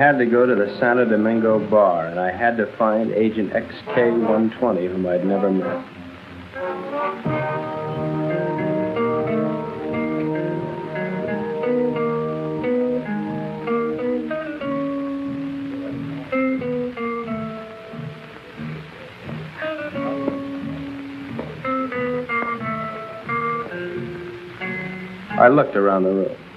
had to go to the Santo Domingo bar, and I had to find Agent XK120, whom I'd never met. I looked around the room.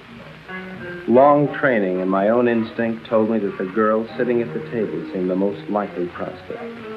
Long training and my own instinct told me that the girl sitting at the table seemed the most likely prospect.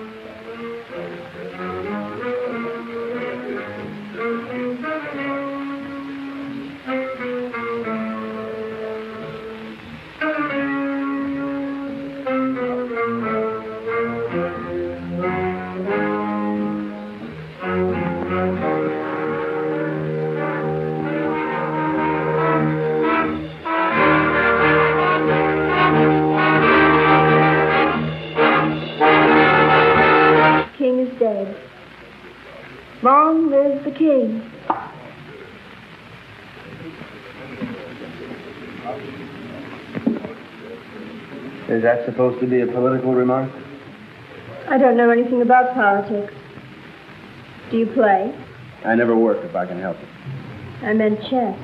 That supposed to be a political remark? I don't know anything about politics. Do you play? I never work if I can help it. I meant chess.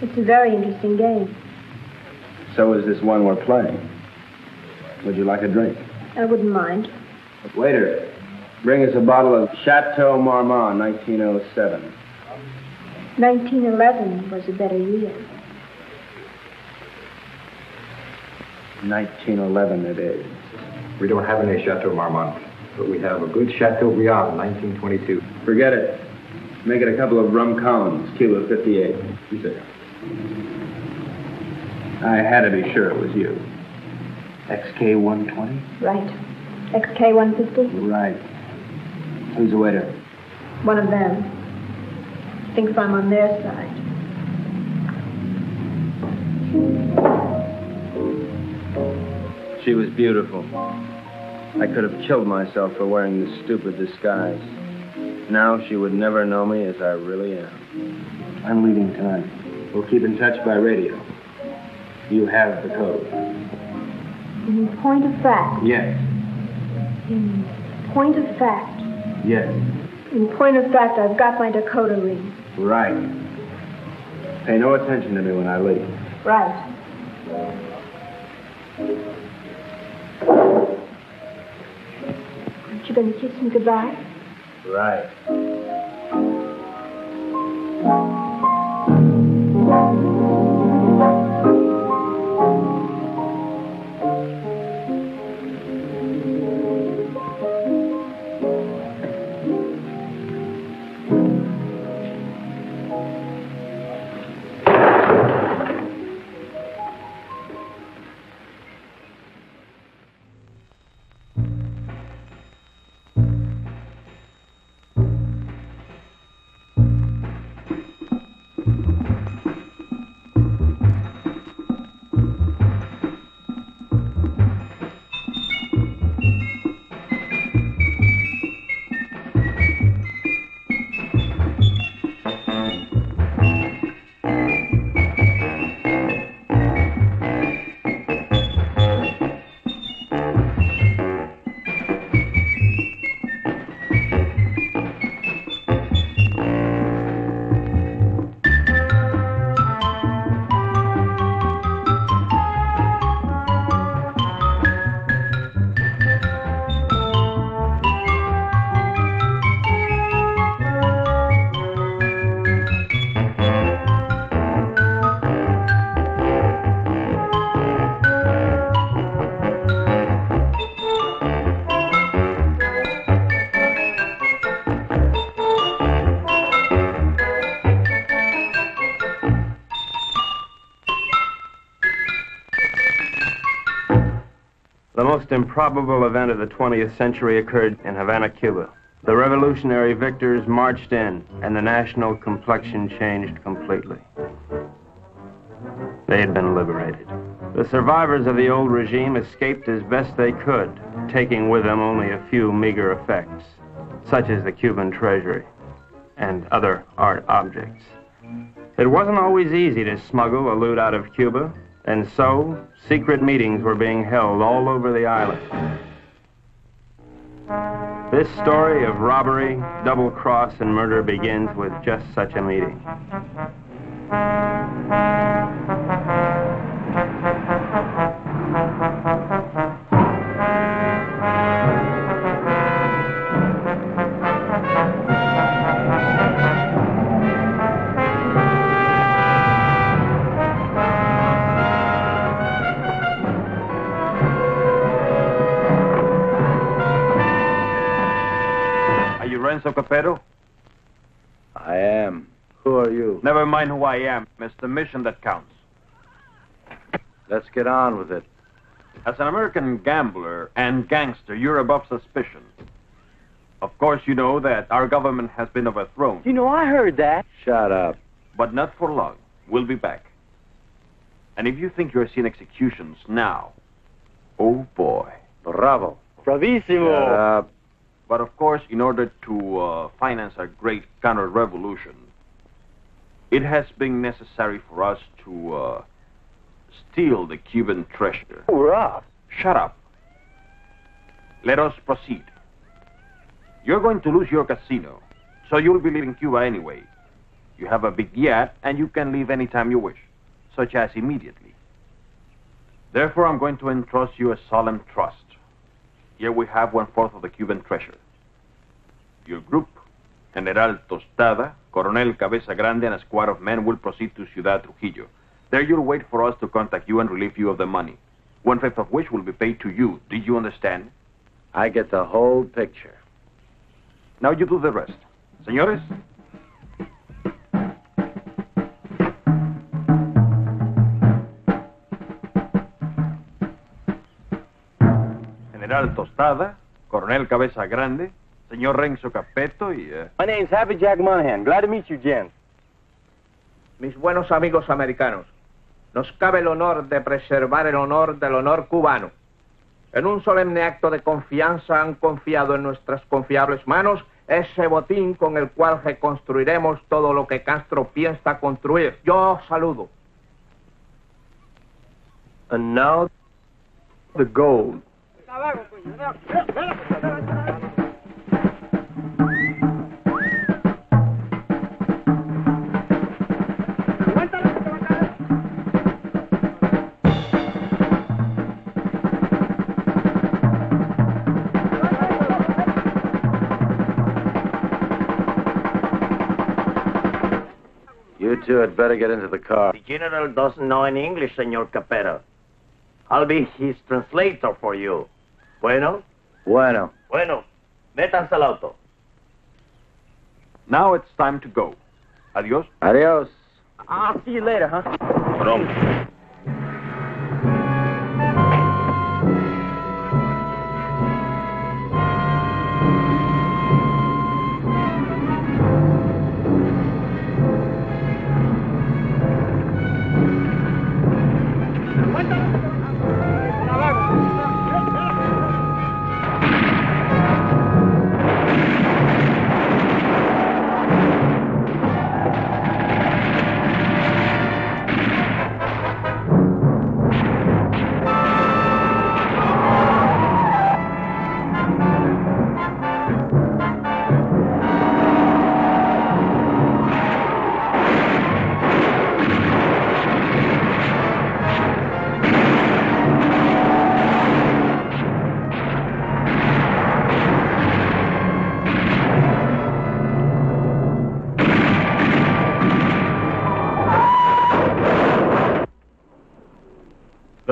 It's a very interesting game. So is this one we're playing. Would you like a drink? I wouldn't mind. Waiter, bring us a bottle of Chateau Marmont, 1907. 1911 was a better year. 1911 it is. We don't have any Chateau Marmont, but we have a good Chateau Chateaubriand, 1922. Forget it. Make it a couple of rum cones, kilo 58. You say. I had to be sure it was you. XK 120? Right. XK 150? Right. Who's the waiter? One of them. Thinks I'm on their side. She was beautiful. I could have killed myself for wearing this stupid disguise. Now she would never know me as I really am. I'm leaving tonight. We'll keep in touch by radio. You have the code. In point of fact. Yes. In point of fact. Yes. In point of fact, I've got my Dakota ring. Right. Pay no attention to me when I leave. Right. Aren't you going to kiss me goodbye? Right. Most improbable event of the 20th century occurred in Havana, Cuba. The revolutionary victors marched in, and the national complexion changed completely. They had been liberated. The survivors of the old regime escaped as best they could, taking with them only a few meager effects, such as the Cuban treasury and other art objects. It wasn't always easy to smuggle a loot out of Cuba, and so secret meetings were being held all over the island. This story of robbery, double cross, and murder begins with just such a meeting. I am. It's the mission that counts. Let's get on with it. As an American gambler and gangster, you're above suspicion. Of course, you know that our government has been overthrown, You know, I heard that. Shut up. but not for long. We'll be back. And if you think you're seeing executions now, oh boy. Bravo. Bravissimo. Shut up. But of course, in order to uh, finance our great counter-revolution, it has been necessary for us to uh, steal the Cuban treasure. Hurrah. Shut up. Let us proceed. You're going to lose your casino, so you'll be leaving Cuba anyway. You have a big yacht, and you can leave anytime you wish, such as immediately. Therefore, I'm going to entrust you a solemn trust. Here we have one fourth of the Cuban treasure. Your group, General Tostada, Coronel Cabeza Grande, and a squad of men will proceed to Ciudad Trujillo. There you'll wait for us to contact you and relieve you of the money. One fifth of which will be paid to you. Do you understand? I get the whole picture. Now you do the rest. Señores? General Tostada, Coronel Cabeza Grande, señor Renzo Capeto y... eh, My name's Happy Jack Monahan. Glad to meet you, gents. Mis buenos amigos americanos, nos cabe el honor de preservar el honor del honor cubano. En un solemne acto de confianza han confiado en nuestras confiables manos ese botín con el cual reconstruiremos todo lo que Castro piensa construir. Yo saludo. And now, the gold. Two had better get into the car. The general doesn't know any English, Senor Capetto. I'll be his translator for you. Bueno? Bueno. Bueno. Métanse al auto. Now it's time to go. Adios. Adios. I'll see you later, huh? Pronto.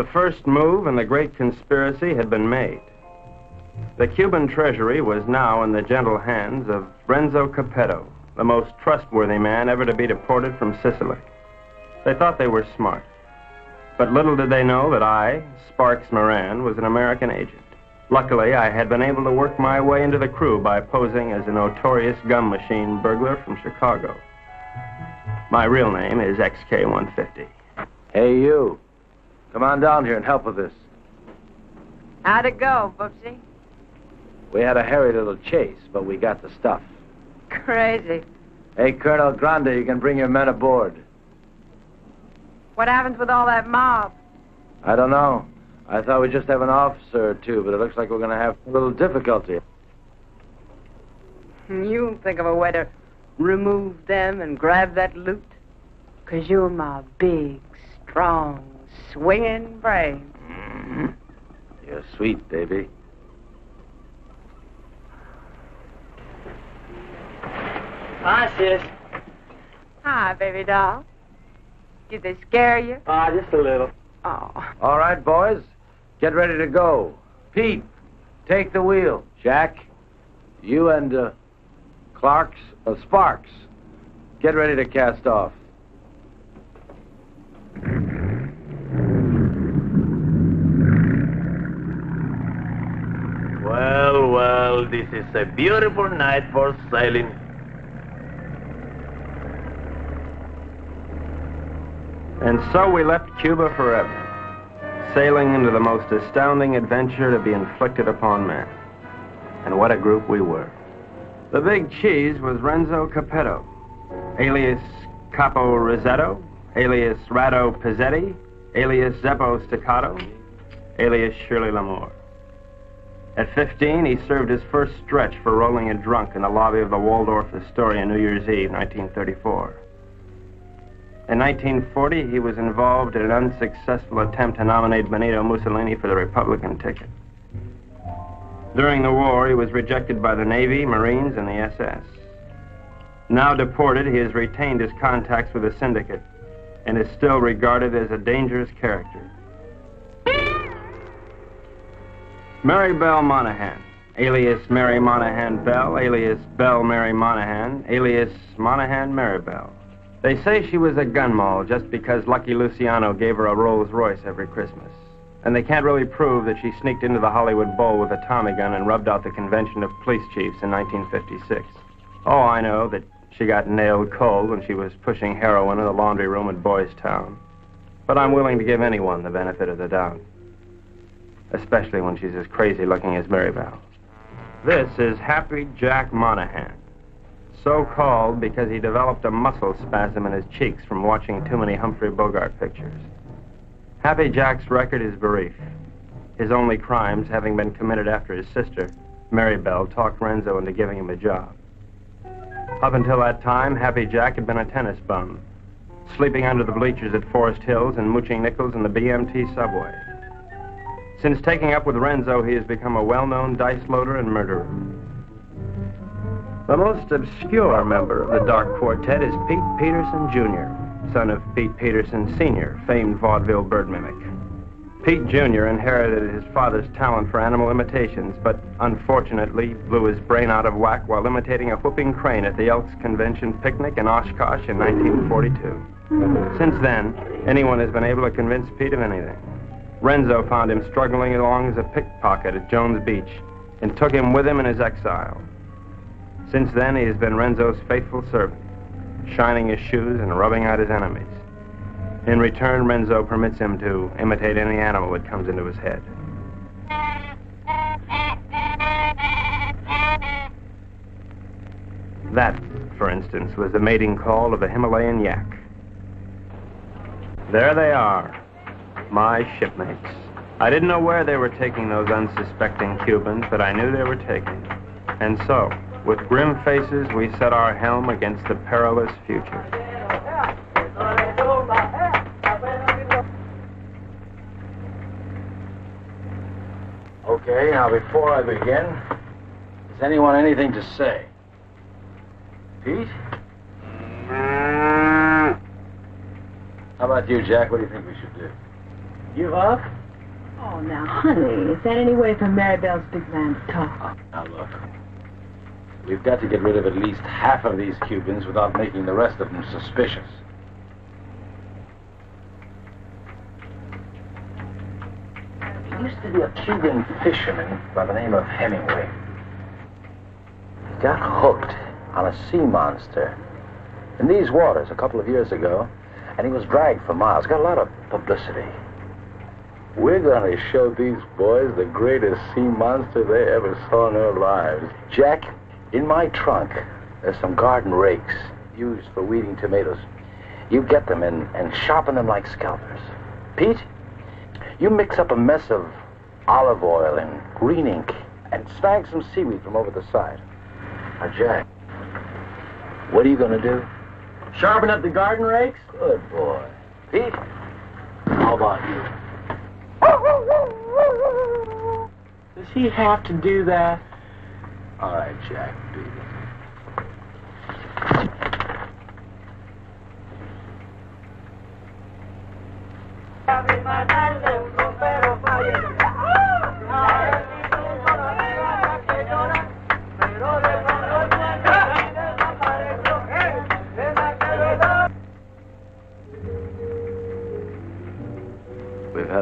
The first move in the great conspiracy had been made. The Cuban treasury was now in the gentle hands of Renzo Capetto, the most trustworthy man ever to be deported from Sicily. They thought they were smart. But little did they know that I, Sparks Moran, was an American agent. Luckily, I had been able to work my way into the crew by posing as a notorious gum machine burglar from Chicago. My real name is XK150. Hey, you. Come on down here and help with this. How'd it go, Bubsy? We had a hairy little chase, but we got the stuff. Crazy. Hey, Colonel Grande, you can bring your men aboard. What happens with all that mob? I don't know. I thought we'd just have an officer or two, but it looks like we're going to have a little difficulty. Hmm, you think of a way to remove them and grab that loot? Because you're my big, strong, swinging brain. Mm-hmm. You're sweet, baby. Hi, sis. Hi, baby doll. Did they scare you? Ah, uh, just a little. Oh. All right, boys. Get ready to go. Pete, take the wheel. Jack, you and uh, Clarks, uh, Sparks, get ready to cast off. Well, well, this is a beautiful night for sailing. And so we left Cuba forever, sailing into the most astounding adventure to be inflicted upon man. And what a group we were. The big cheese was Renzo Capetto, alias Capo Rosetto, alias Rado Pizzetti, alias Zeppo Staccato, alias Shirley Lamour. At 15, he served his first stretch for rolling a drunk in the lobby of the Waldorf Astoria New Year's Eve, 1934. In 1940, he was involved in an unsuccessful attempt to nominate Benito Mussolini for the Republican ticket. During the war, he was rejected by the Navy, Marines, and the SS. Now deported, he has retained his contacts with the syndicate and is still regarded as a dangerous character. Mary Bell Monahan, alias Mary Monahan Bell, alias Bell Mary Monahan, alias Monahan Mary Bell. They say she was a gun moll just because Lucky Luciano gave her a Rolls Royce every Christmas. And they can't really prove that she sneaked into the Hollywood Bowl with a Tommy gun and rubbed out the convention of police chiefs in 1956. Oh, I know that she got nailed cold when she was pushing heroin in the laundry room at Boys Town. But I'm willing to give anyone the benefit of the doubt. Especially when she's as crazy looking as Mary Bell. This is Happy Jack Monahan so called because he developed a muscle spasm in his cheeks from watching too many Humphrey Bogart pictures. Happy Jack's record is brief, his only crimes having been committed after his sister, Mary Bell, talked Renzo into giving him a job. Up until that time, Happy Jack had been a tennis bum, sleeping under the bleachers at Forest Hills and mooching nickels in the BMT subway. Since taking up with Renzo, he has become a well-known dice loader and murderer. The most obscure member of the Dark Quartet is Pete Peterson, Jr., son of Pete Peterson, Sr., famed vaudeville bird mimic. Pete Jr. inherited his father's talent for animal imitations, but unfortunately blew his brain out of whack while imitating a whooping crane at the Elks Convention picnic in Oshkosh in 1942. Since then, anyone has been able to convince Pete of anything. Renzo found him struggling along as a pickpocket at Jones Beach and took him with him in his exile. Since then, he has been Renzo's faithful servant, shining his shoes and rubbing out his enemies. In return, Renzo permits him to imitate any animal that comes into his head. That, for instance, was the mating call of the Himalayan yak. There they are, my shipmates. I didn't know where they were taking those unsuspecting Cubans, but I knew they were taking. And so, with grim faces, we set our helm against the perilous future. Okay, now before I begin, has anyone anything to say? Pete? Mm. How about you, Jack? What do you think we should do? Give up? Oh, now, honey, is that any way for Mary Bell's big man to talk? Now, look. We've got to get rid of at least half of these Cubans without making the rest of them suspicious. You used to be a Cuban fisherman by the name of Hemingway. He got hooked on a sea monster in these waters a couple of years ago, and he was dragged for miles. Got a lot of publicity. We're going to show these boys the greatest sea monster they ever saw in their lives. Jack, in my trunk, there's some garden rakes used for weeding tomatoes. You get them and, and sharpen them like scalpers. Pete, you mix up a mess of olive oil and green ink and snag some seaweed from over the side. Now, Jack, what are you going to do? Sharpen up the garden rakes? Good boy. Pete, how about you? Does he have to do that? All right, Jack, do it.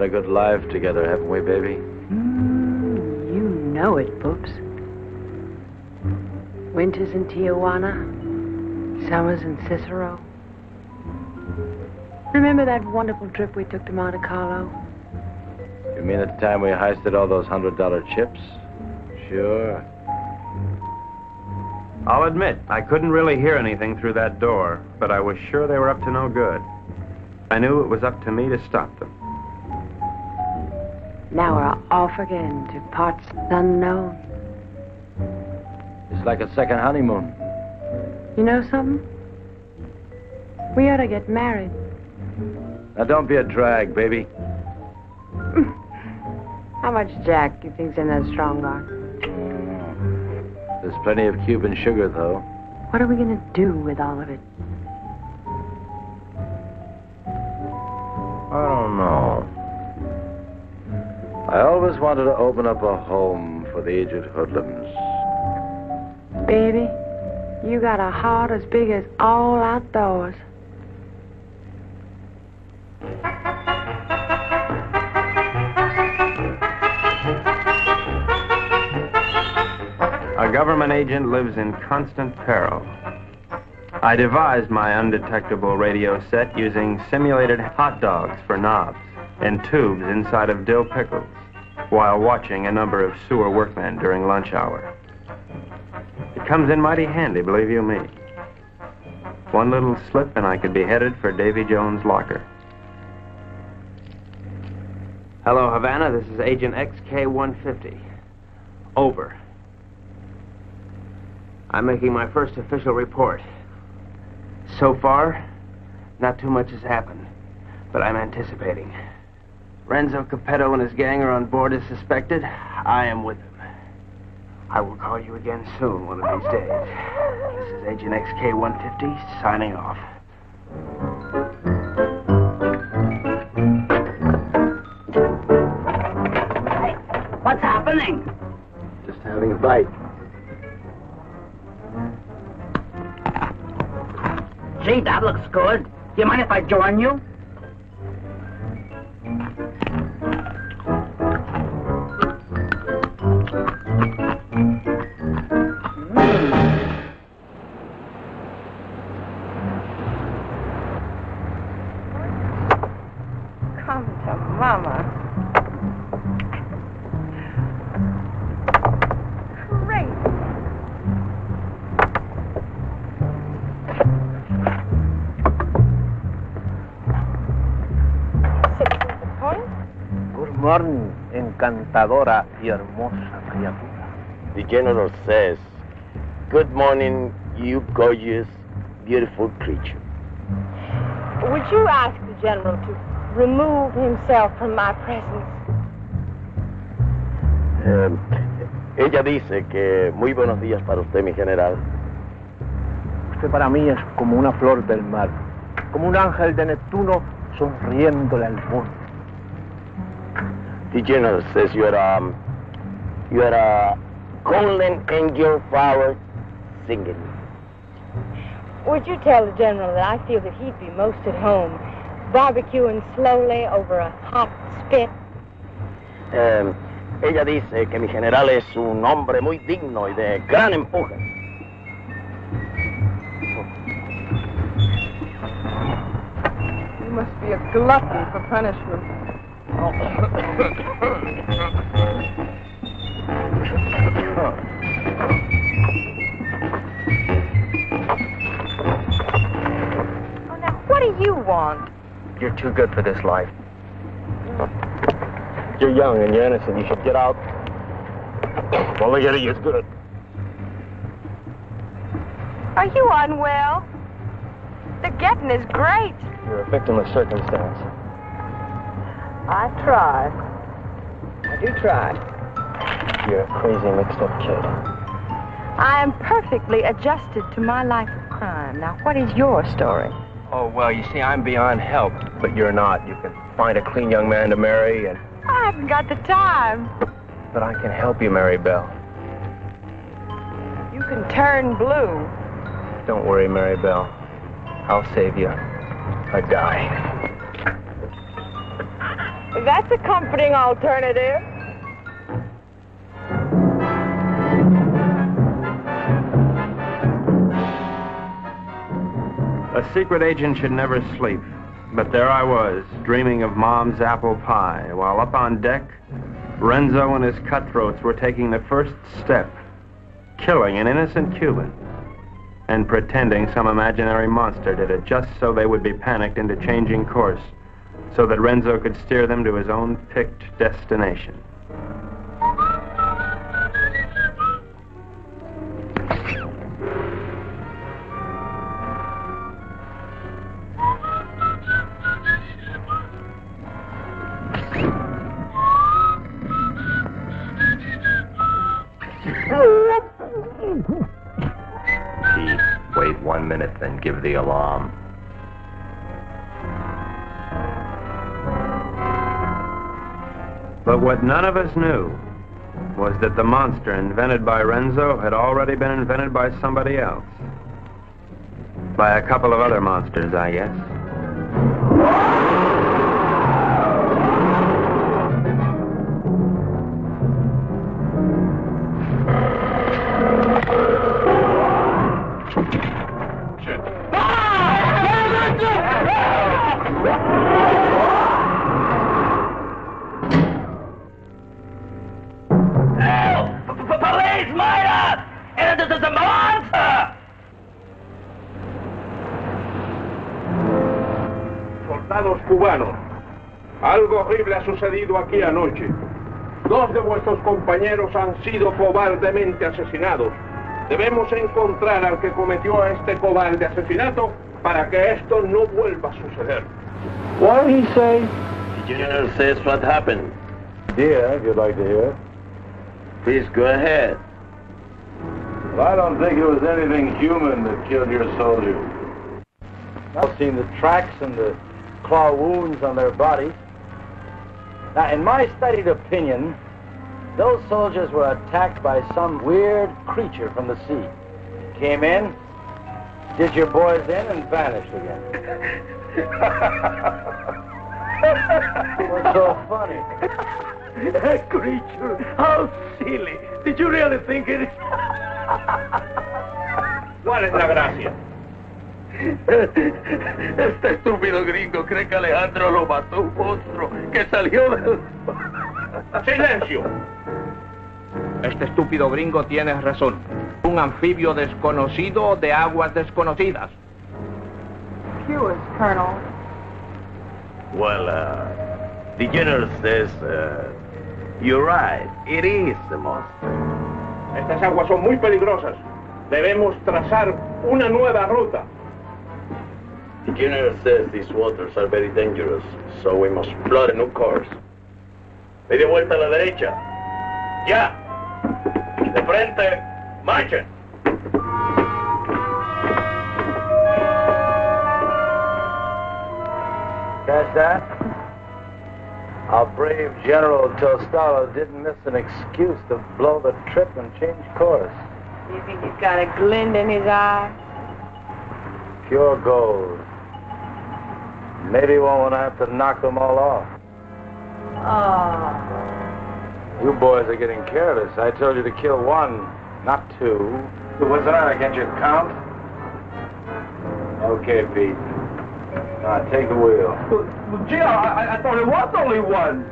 A good life together, haven't we, baby? Mm, you know it, Boops. Winters in Tijuana, summers in Cicero. Remember that wonderful trip we took to Monte Carlo? You mean at the time we heisted all those hundred dollar chips? Sure. I'll admit, I couldn't really hear anything through that door, but I was sure they were up to no good. I knew it was up to me to stop them. Now we're off again to parts unknown. It's like a second honeymoon. You know something? We ought to get married. Now don't be a drag, baby. How much Jack do you think's in that strong box? Mm. There's plenty of Cuban sugar, though. What are we gonna do with all of it? I don't know. I always wanted to open up a home for the aged hoodlums. Baby, you got a heart as big as all outdoors. A government agent lives in constant peril. I devised my undetectable radio set using simulated hot dogs for knobs and tubes inside of dill pickles while watching a number of sewer workmen during lunch hour. It comes in mighty handy, believe you me. One little slip and I could be headed for Davy Jones' locker. Hello, Havana. This is Agent XK-150. Over. I'm making my first official report. So far, not too much has happened, but I'm anticipating. Renzo Capetto and his gang are on board as suspected. I am with them. I will call you again soon, one of these days. This is Agent XK-150 signing off. Hey, What's happening? Just having a bite. Gee, that looks good. Do you mind if I join you? Encantadora y hermosa criatura. The general says, Good morning, you gorgeous, beautiful creature. Would you ask the general to remove himself from my presence? Eh, ella dice que muy buenos días para usted, mi general. Usted para mí es como una flor del mar, como un ángel de Neptuno sonriéndole al mundo. The general says you are a, you are a golden angel flower singing. Would you tell the general that I feel that he'd be most at home barbecuing slowly over a hot spit? Eh, ella dice que mi general es un hombre muy digno y de gran empuje. You must be a glutton for punishment. Oh, you're too good for this life. You're young and you're innocent. You should get out. While the getting is good. Are you unwell? The getting is great. You're a victim of circumstance. I try. I do try. You're a crazy, mixed up kid. I am perfectly adjusted to my life of crime. Now, what is your story? Oh, well, you see, I'm beyond help, but you're not. You can find a clean young man to marry, and I haven't got the time. but I can help you, Mary Bell. You can turn blue. Don't worry, Mary Bell. I'll save you. I die. That's a comforting alternative. A secret agent should never sleep. But there I was, dreaming of Mom's apple pie, while up on deck, Renzo and his cutthroats were taking the first step, killing an innocent Cuban, and pretending some imaginary monster did it just so they would be panicked into changing course, so that Renzo could steer them to his own picked destination. What none of us knew was that the monster invented by Renzo had already been invented by somebody else. By a couple of other monsters, I guess. Sucedido aquí anoche. Dos de vuestros compañeros han sido cobardemente asesinados. Debemos encontrar al que cometió este cobarde asesinato para que esto no vuelva a suceder. What did he say? The general says what happened. Yeah, if you'd like to hear. Please go ahead. Well, I don't think it was anything human that killed your soldiers. I've seen the tracks and the claw wounds on their bodies. Now, in my studied opinion, those soldiers were attacked by some weird creature from the sea. Came in, did your boys in, and vanished again. What's so funny? A creature. How silly. Did you really think it? ¿Cuál es la gracia? Este estúpido gringo cree que Alejandro lo mató un monstruo que salió del... ¡Silencio! Este estúpido gringo tiene razón. Un anfibio desconocido de aguas desconocidas. Cures, Colonel. Well, uh, the general says, uh, you're right. It is a monster. Estas aguas son muy peligrosas. Debemos trazar una nueva ruta. The general says these waters are very dangerous, so we must plot a new course. Media vuelta a la derecha. Ya. De frente. Marchen. Catch that? Our brave General Tostado didn't miss an excuse to blow the trip and change course. You think he's got a glint in his eye? Pure gold. Maybe we won't have to knock them all off. Oh. You boys are getting careless. I told you to kill one, not two. What's the matter? Can't you count? Okay, Pete. Now take the wheel. Well, gee, I, I thought it was only one.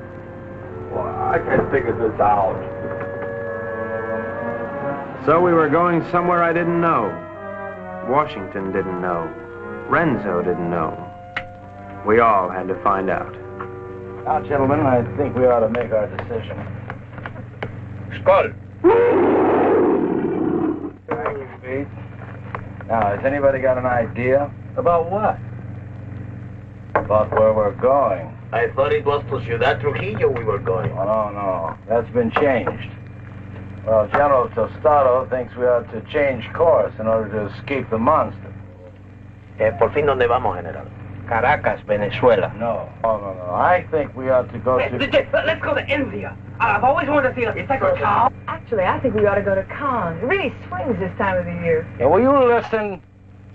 Well, I can't figure this out. So we were going somewhere I didn't know. Washington didn't know. Renzo didn't know. We all had to find out. Now, gentlemen, I think we ought to make our decision. Skull. Thank you, Pete. Now, has anybody got an idea? About what? About where we're going. I thought it was to Ciudad Trujillo we were going. Oh, no, no. That's been changed. Well, General Tostado thinks we ought to change course in order to escape the monster. Eh, por fin, ¿dónde vamos, General? Caracas, Venezuela. No. No, no, no. I think we ought to go to... Let's go to India. Uh, I've always wanted to see a sacred cow. Actually, I think we ought to go to Cannes. It really swings this time of the year. Yeah, will you listen?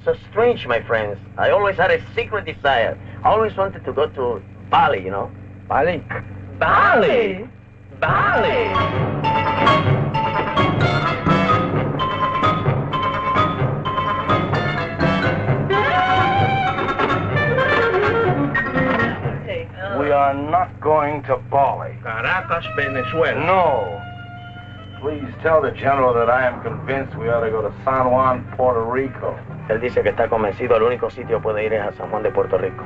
So strange, my friends. I always had a secret desire. I always wanted to go to Bali, you know? Bali? Bali? Bali? We are not going to Bali. Caracas, Venezuela. No. Please tell the General that I am convinced we ought to go to San Juan, Puerto Rico. Él dice que está convencido el único sitio puede ir es a San Juan de Puerto Rico.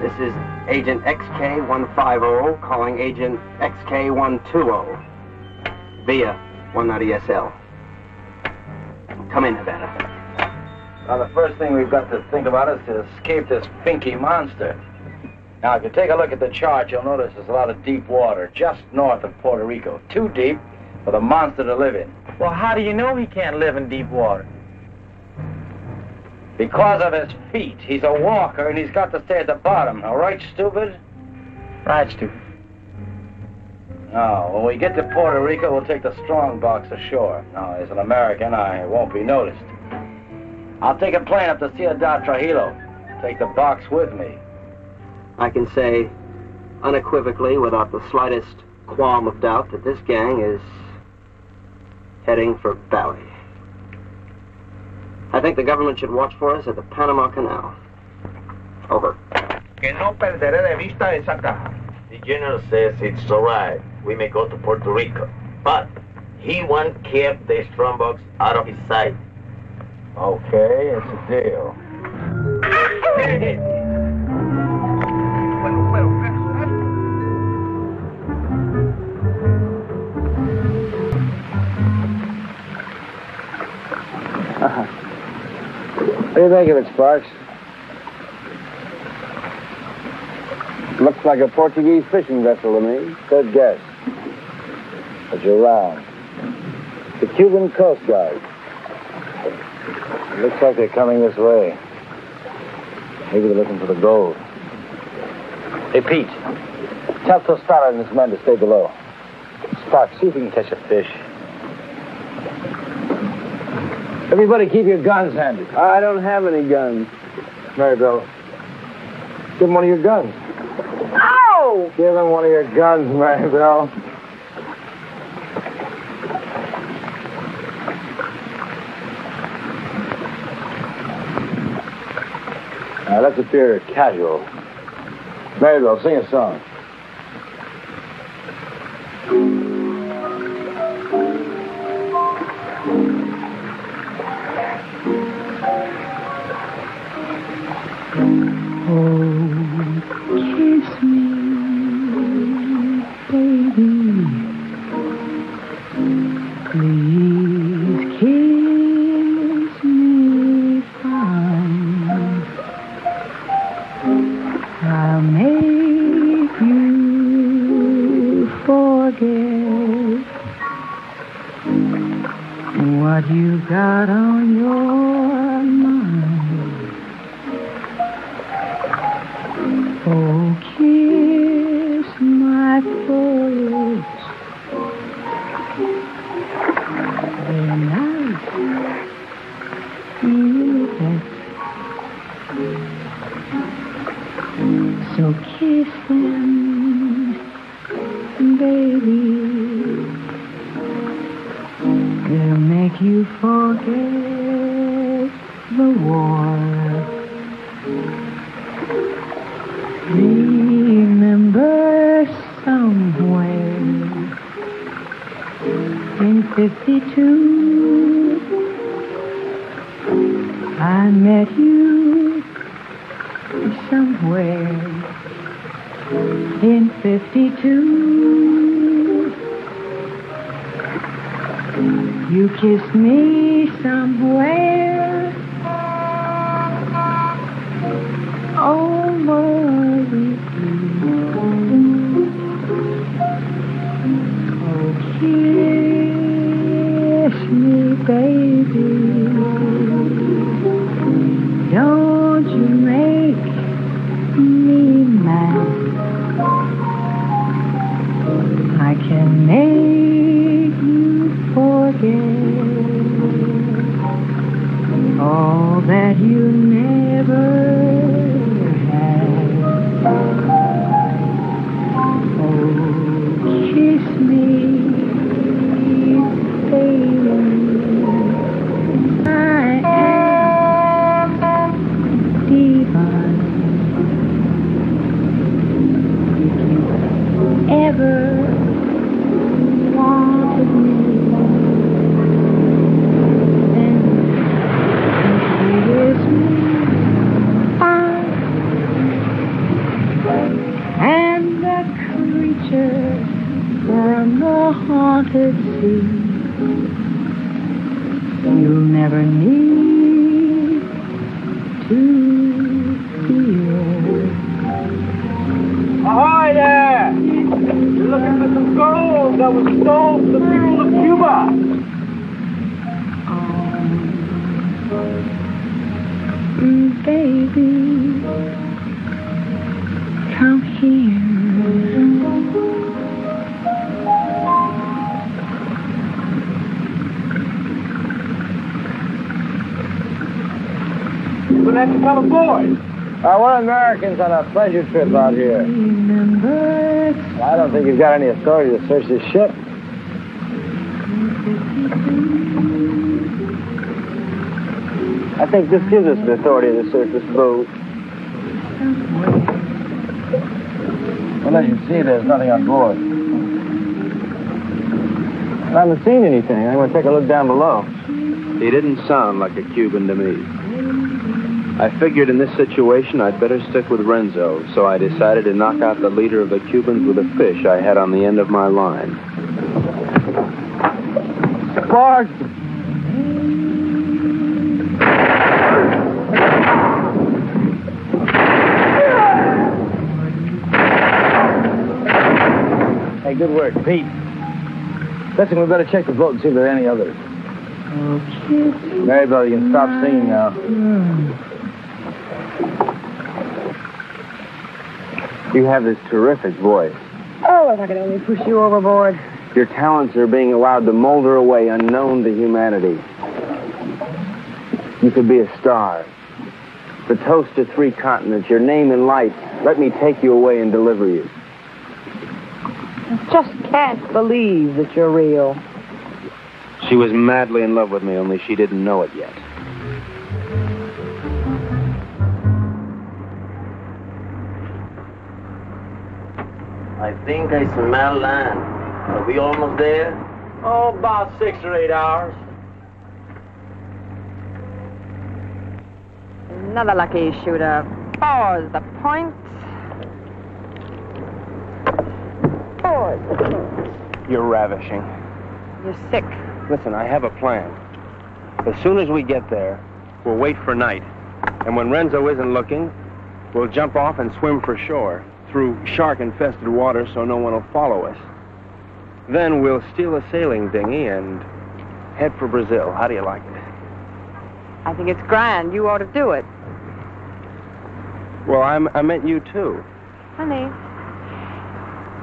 This is Agent XK150 calling Agent XK120 via 190 SL. Come in, Havana. Now, the first thing we've got to think about is to escape this finky monster. Now, if you take a look at the chart, you'll notice there's a lot of deep water just north of Puerto Rico. Too deep for the monster to live in. Well, how do you know he can't live in deep water? Because of his feet. He's a walker and he's got to stay at the bottom. All right, stupid? Right, stupid. Now, when we get to Puerto Rico, we'll take the strong box ashore. Now, as an American, I won't be noticed. I'll take a plane up to Ciudad Trujillo. Take the box with me. I can say unequivocally, without the slightest qualm of doubt, that this gang is heading for Bali. I think the government should watch for us at the Panama Canal. Over. Que no perderé de vista esa caja. The general says it's all right. We may go to Puerto Rico. But he won't keep the strongbox out of his sight. Okay, it's a deal. What do you think of it, Sparks? Looks like a Portuguese fishing vessel to me. Good guess. But you're wrong. The Cuban Coast Guard. Looks like they're coming this way. Maybe they're looking for the gold. Hey, Pete. Tell Tostado and his men to stay below. Sparks, see if we can catch a fish. Everybody keep your guns handy. I don't have any guns. Mary Bell, give him one of your guns. Ow! Give him one of your guns, Mary Bell. Now, let's appear casual. Mary Bell, sing a song. Baby. Don't you make me mad. I can make Americans on a pleasure trip out here. Remember I don't think you've got any authority to search this ship. I think this gives us the authority to search this boat. Well, as you see, there's nothing on board. I haven't seen anything. I'm going to take a look down below. He didn't sound like a Cuban to me. I figured in this situation I'd better stick with Renzo, so I decided to knock out the leader of the Cubans with a fish I had on the end of my line. Bart! Hey, good work, Pete. Listen, we better check the boat and see if there are any others. Mary Bell, you can stop singing now. You have this terrific voice. Oh, if I could only push you overboard. Your talents are being allowed to molder away unknown to humanity. You could be a star. The toast of three continents, your name in lights. Let me take you away and deliver you. I just can't believe that you're real. She was madly in love with me, only she didn't know it yet. I think I smell land. Are we almost there? Oh, about six or eight hours. Another lucky shooter. Pause the point. Pause the point. You're ravishing. You're sick. Listen, I have a plan. As soon as we get there, we'll wait for night. And when Renzo isn't looking, we'll jump off and swim for shore through shark-infested water so no one will follow us. Then we'll steal a sailing dinghy and head for Brazil. How do you like it? I think it's grand. You ought to do it. Well, I'm, I meant you too. Honey,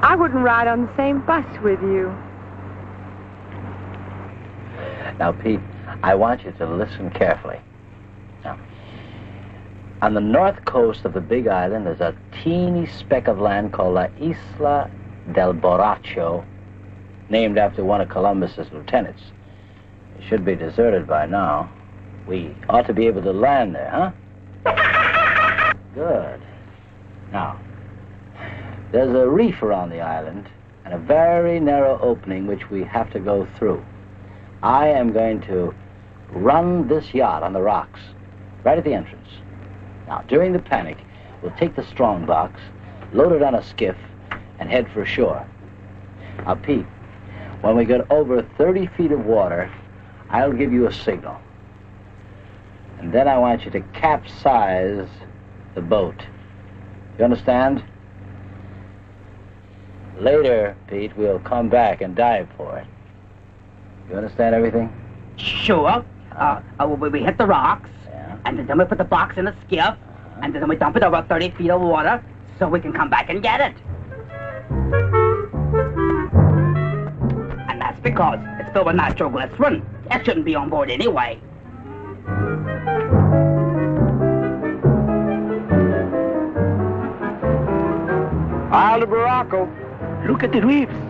I wouldn't ride on the same bus with you. Now, Pete, I want you to listen carefully. On the north coast of the Big Island, there's a teeny speck of land called La Isla del Borracho, named after one of Columbus's lieutenants. It should be deserted by now. We ought to be able to land there, huh? Good. Now, there's a reef around the island and a very narrow opening which we have to go through. I am going to run this yacht on the rocks, right at the entrance. Now, during the panic, we'll take the strong box, load it on a skiff, and head for shore. Now, Pete, when we get over 30 feet of water, I'll give you a signal. And then I want you to capsize the boat. You understand? Later, Pete, we'll come back and dive for it. You understand everything? Sure. Uh, uh, we, we hit the rocks, and then we put the box in a skiff, and then we dump it over 30 feet of water so we can come back and get it. And that's because it's filled with nitroglycerin. It shouldn't be on board anyway. Isle of Morocco. Look at the reefs. Reefs,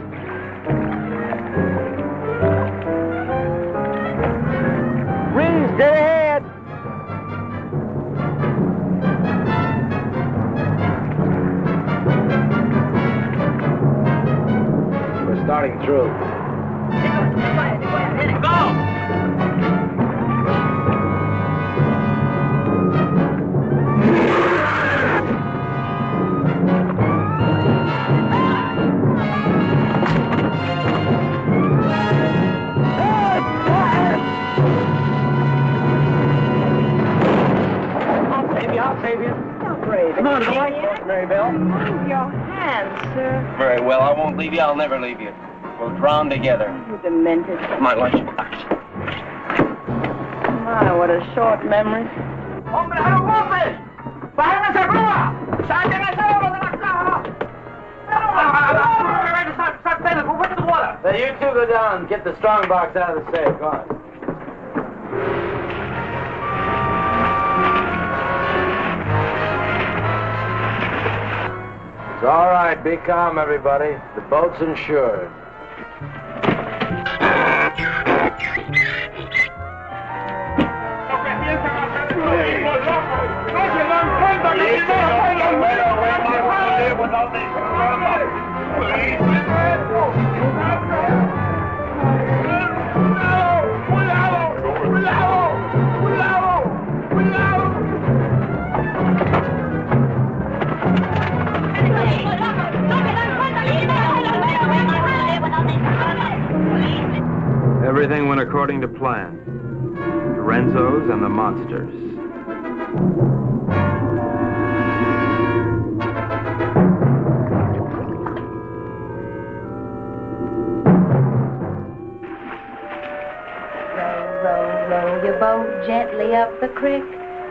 boy. Idiot. Mary Bell. Move your hands, sir. Very well, I won't leave you. I'll never leave you. We'll drown together. You demented. My lunchbox. My, what a short memory. ¡Hombre, a los golpes! ¡Bájense a grúa! ¡Saquen ese oro de la caja! Start, start bailing. Move the water. Now, you two go down and get the strong box out of the safe. Go on. It's all right. Be calm, everybody. The boat's insured. Everything went according to plan. The Renzos and the monsters. Gently up the creek.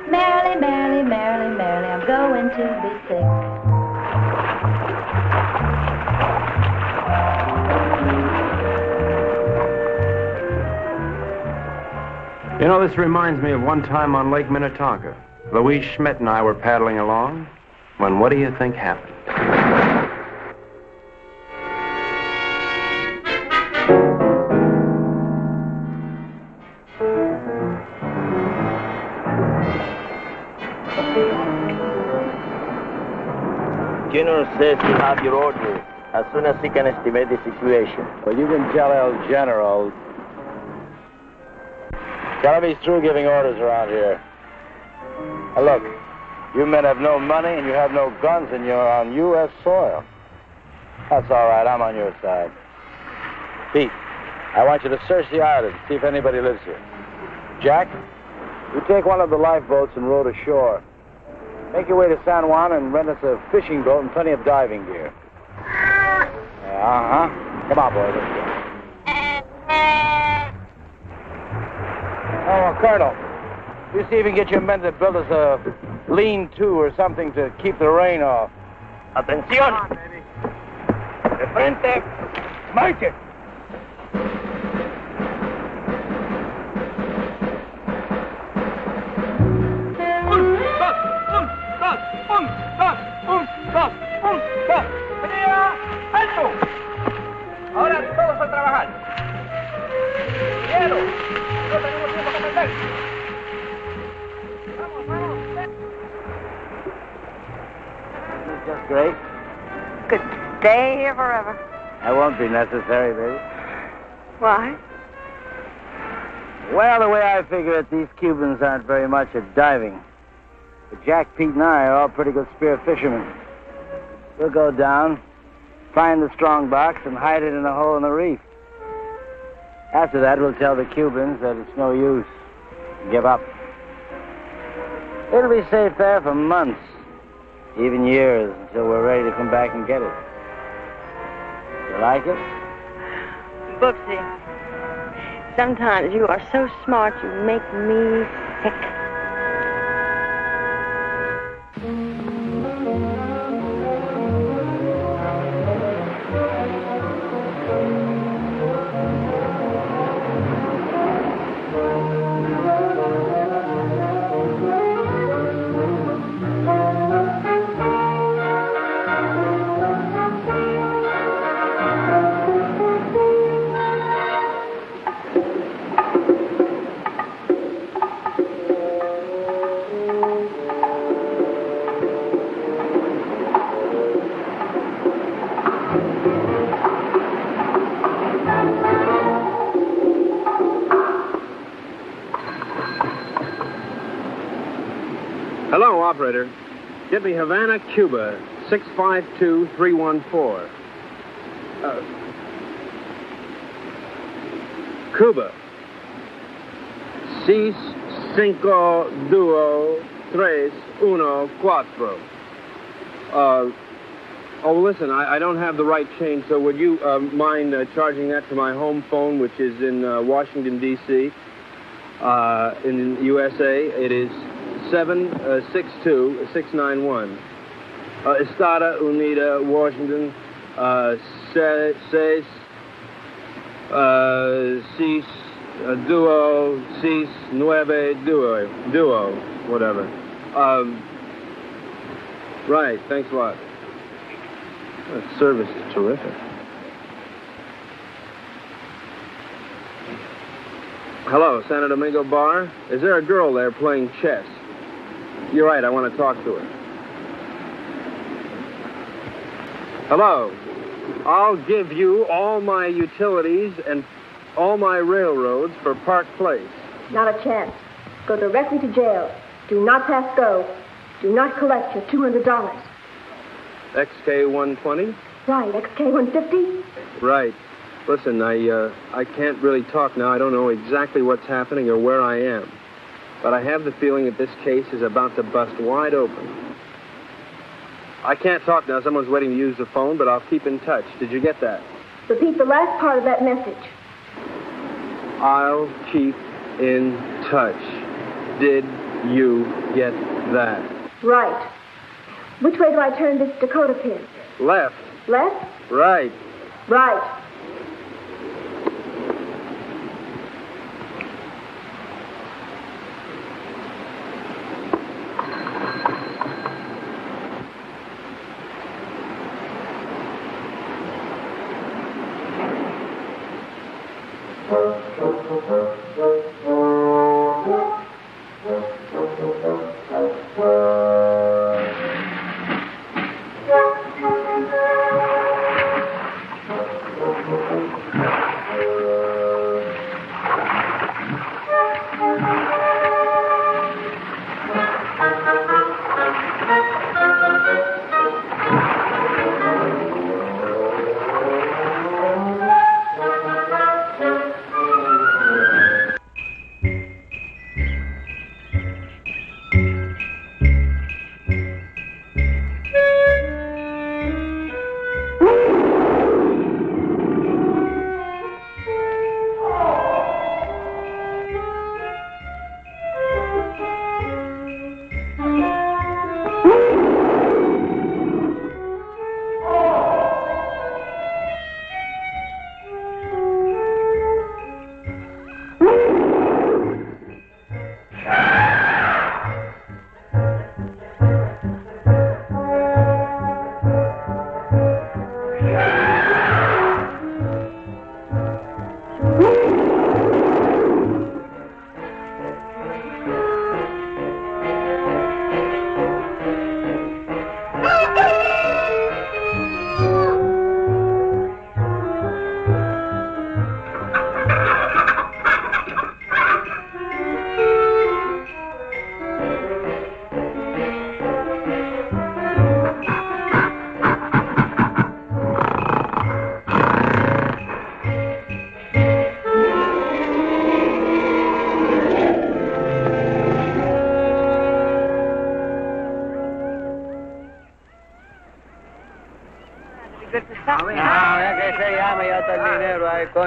Merrily, merrily, merrily, merrily, I'm going to be sick. You know, this reminds me of one time on Lake Minnetonka. Louise Schmidt and I were paddling along when what do you think happened? Says he have your order as soon as he can estimate the situation. Well, you can tell El General. Tell him he's through giving orders around here. Now, look, you men have no money and you have no guns and you're on U.S. soil. That's all right. I'm on your side. Pete, I want you to search the island, see if anybody lives here. Jack, you take one of the lifeboats and row to shore. Make your way to San Juan and rent us a fishing boat and plenty of diving gear. Uh-huh. Come on, boys. Let's go. Oh, Colonel, you see if you can get your men to build us a lean-to or something to keep the rain off. Atención. De frente. Marche. Un, dos, un, dos, un, dos. ¡Venida! ¡Alto! Ahora todos a trabajar. Quiero that. Just great. Could stay here forever. That won't be necessary, baby. Why? Well, the way I figure it, these Cubans aren't very much at diving. But Jack, Pete, and I are all pretty good spear fishermen. We'll go down, find the strong box, and hide it in a hole in the reef. After that, we'll tell the Cubans that it's no use. Give up. It'll be safe there for months, even years, until we're ready to come back and get it. You like it? Booksy, sometimes you are so smart you make me sick. Cuba, 652314. Uh, Cuba. Seis, cinco, duo, tres, uno, cuatro. Uh, oh, listen, I, I don't have the right change, so would you uh, mind uh, charging that to my home phone, which is in uh, Washington, D.C., uh, in USA? It is uh, 762-691. Uh, Estada Unida, Washington, uh, se- seis, uh, seis, uh, duo, seis, nueve, duo, duo, whatever. Um, right, thanks a lot. That service is terrific. Hello, Santo Domingo Bar. Is there a girl there playing chess? You're right, I want to talk to her. Hello. I'll give you all my utilities and all my railroads for Park Place. Not a chance. Go directly to jail. Do not pass go. Do not collect your $200. XK 120? Right, XK 150? Right. Listen, I uh, I can't really talk now. I don't know exactly what's happening or where I am. But I have the feeling that this case is about to bust wide open. I can't talk now. Someone's waiting to use the phone, but I'll keep in touch. Did you get that? Repeat the last part of that message. I'll keep in touch. Did you get that? Right. Which way do I turn this Dakota pin? Left. Left? Right. Right.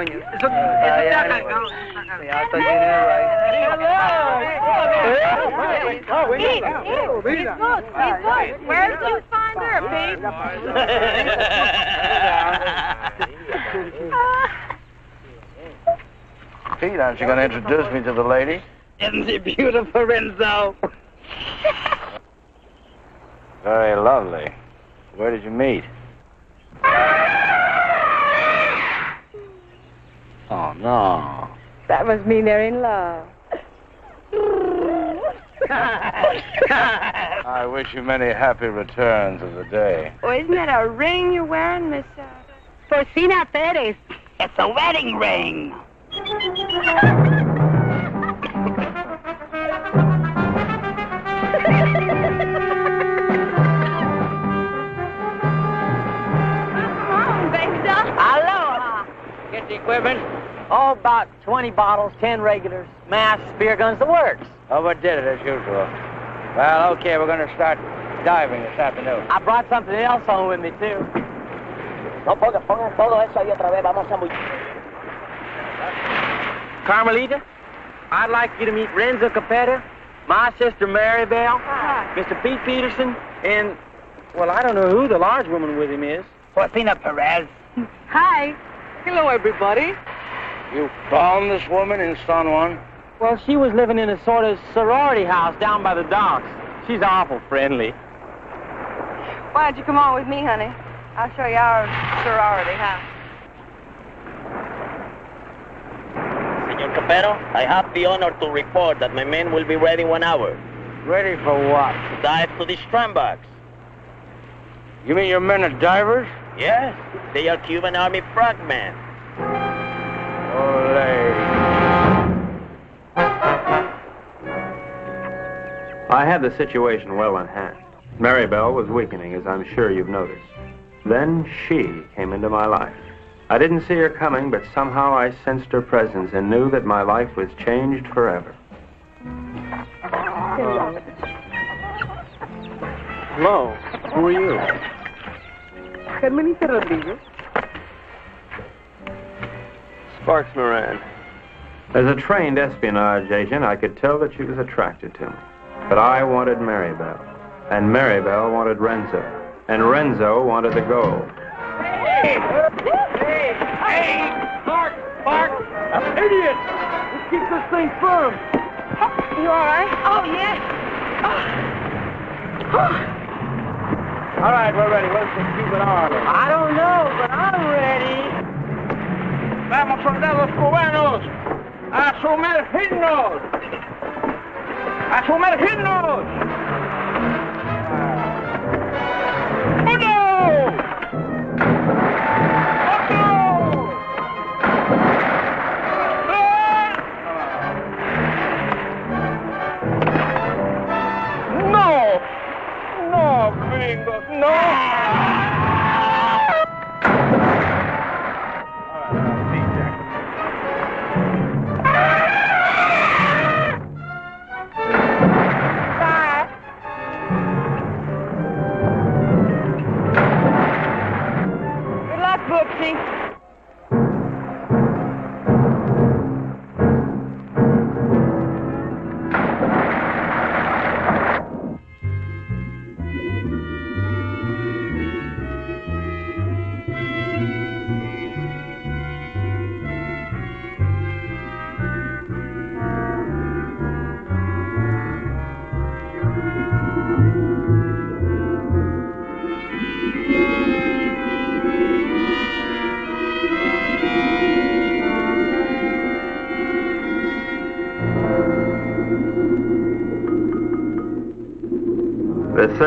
Coño. Eso, Ah, ya, saca, no. cabrón. Ya está el dinero ahí. Pete, Pete, he's good, he's good. Where's the finder, Pete, aren't you going to introduce me to the lady? Isn't she beautiful, Renzo? Very lovely. Where did you meet? Oh, no. That must mean they're in love. I wish you many happy returns of the day. Oh, isn't that a ring you're wearing, Miss uh, Porcina Perez. It's a wedding ring. Aloha. Get the equipment. Oh, about 20 bottles, 10 regulars, masks, beer guns, the works. Overdid it as usual. Well, okay, we're going to start diving this afternoon. I brought something else home with me, too. No pongan, pongan todo eso ahí otra vez. Vamos a muy... Carmelita, I'd like you to meet Renzo Capetto, my sister Mary Bell, Mr. Pete Peterson, and, well, I don't know who the large woman with him is. Porcina Perez. Hi. Hello, everybody. You found this woman in San Juan? Well, she was living in a sort of sorority house down by the docks. She's awful friendly. Why don't you come on with me, honey? I'll show you our sorority house. Senor Capetto, I have the honor to report that my men will be ready in one hour. Ready for what? To dive to the strandbox. You mean your men are divers? Yes, they are Cuban Army frogmen. I had the situation well in hand. Mary Bell was weakening, as I'm sure you've noticed. Then she came into my life. I didn't see her coming, but somehow I sensed her presence and knew that my life was changed forever. Hello. Who are you? Carmelita Rodriguez. Sparks Moran. As a trained espionage agent, I could tell that she was attracted to me. But I wanted Mary Bell, and Mary Bell wanted Renzo, and Renzo wanted the gold. Hey! Hey! Hey! Mark! Mark! Idiot! Let's keep this thing firm. You all right? Oh, yes. All right, we're ready. Where's the Cuban army? I don't know, but I'm ready. Vamos, soldados cubanos, a sumergirnos. A sumergirnos.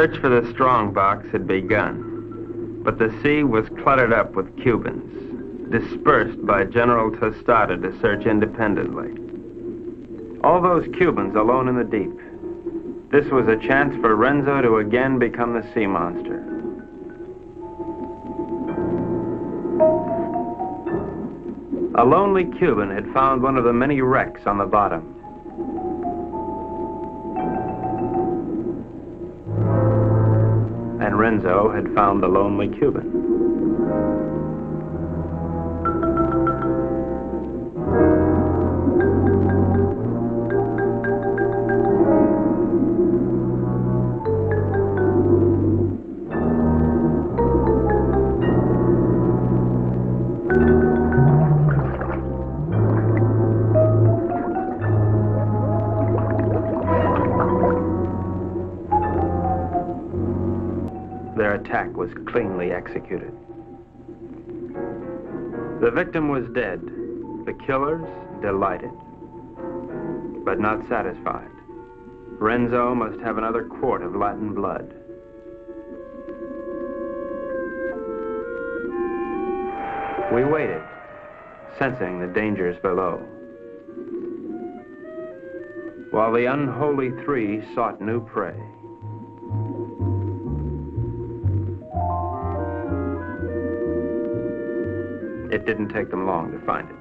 Search for the strong box had begun, but the sea was cluttered up with Cubans, dispersed by General Tostado to search independently. All those Cubans alone in the deep. This was a chance for Renzo to again become the sea monster. A lonely Cuban had found one of the many wrecks on the bottom. And Renzo had found the lonely Cuban. Executed. The victim was dead. The killers delighted, but not satisfied. Renzo must have another quart of Latin blood. We waited, sensing the dangers below. While the unholy three sought new prey. It didn't take them long to find it.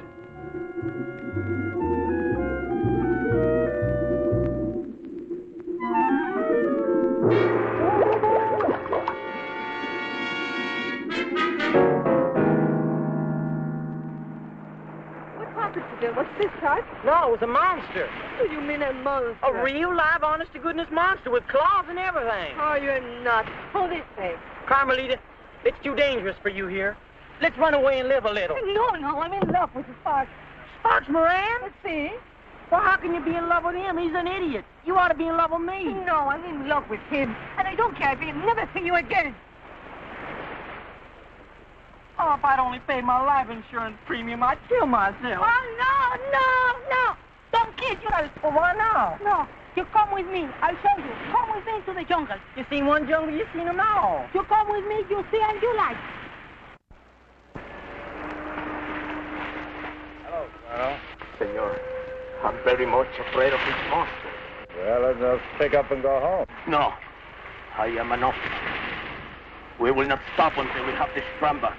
What happened to them? What's this, Tart? No, it was a monster. What do you mean a monster? A real, live, honest-to-goodness monster with claws and everything. Oh, you're nuts. Hold this thing. Carmelita, it's too dangerous for you here. Let's run away and live a little. No, no, I'm in love with Sparks. Sparks Moran? Let's see. Well, how can you be in love with him? He's an idiot. You ought to be in love with me. No, I'm in love with him. And I don't care if he'll never see you again. Oh, if I'd only paid my life insurance premium, I'd kill myself. Oh, no, no, no. Don't kid you. Well, why now? No. You come with me. I'll show you. Come with me to the jungle. You seen one jungle, you seen them all. You come with me, you see and you like. Senor, I'm very much afraid of this monster. Well, let's just pick up and go home. No, I am an officer. We will not stop until we have the Strambach.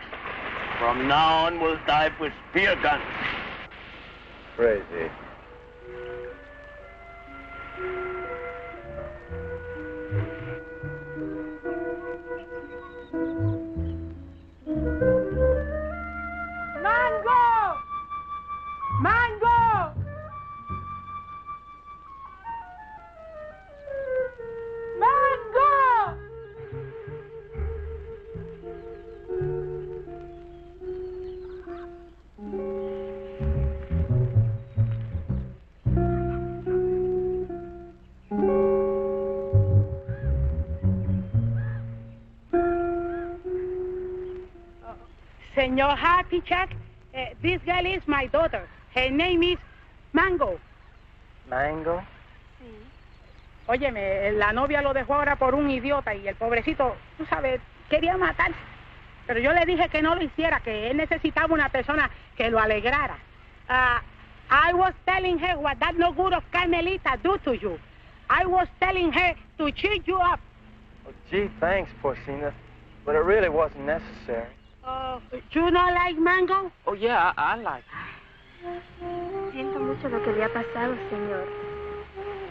From now on, we'll dive with spear guns. Crazy. Senor Happy Chuck, uh, this girl is my daughter. Her name is Mango. Mango? Óyeme, la novia lo dejó ahora por un idiota y el pobrecito, tú sabes, quería matarse. Pero yo le dije que no lo hiciera, que él necesitaba una persona que lo alegrara. Ah, I was telling her what that no good of Carmelita do to you. I was telling her to cheer you up. Oh, gee, thanks, Porcina. But it really wasn't necessary. Oh, you not like mango? Oh, yeah, I, I like Siento mucho lo que le ha pasado, señor.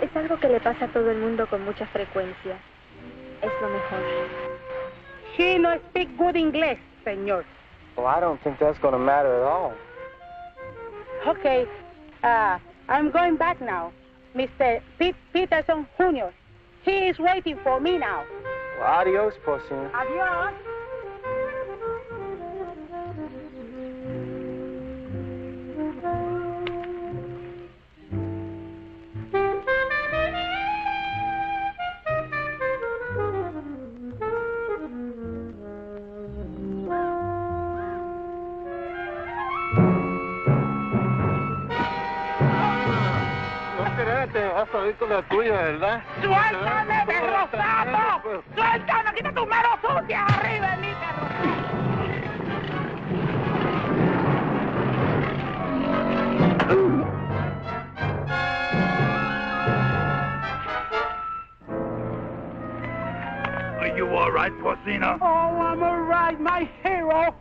Es algo que le pasa a todo el mundo con mucha frecuencia. Es lo mejor. She no speak good English, señor. Well, I don't think that's going to matter at all. Okay, uh, I'm going back now. Mr. Pete Peterson Jr. He is waiting for me now. Well, adios, Porcina. Adios. Te vas con la tuya, ¿verdad? ¡Suéltame, perro sapo! ¡Suéltame! ¡Quita tus manos sucias arriba de mí, perro! Are you all right, Porcina? Oh, I'm all right, my hero.